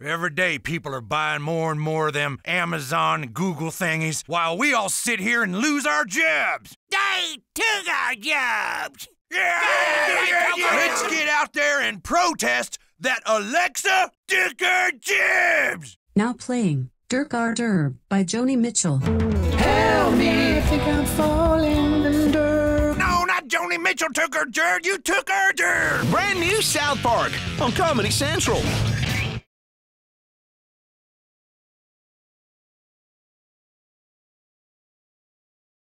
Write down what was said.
Every day, people are buying more and more of them Amazon Google thingies while we all sit here and lose our jobs. They took our jobs. Yeah, yeah, yeah, Let's get out there and protest that Alexa took our jobs. Now playing Dirk Our Derb by Joni Mitchell. Help me, I think I'm falling under. No, not Joni Mitchell took her jobs. You took her jobs. Brand new South Park on Comedy Central.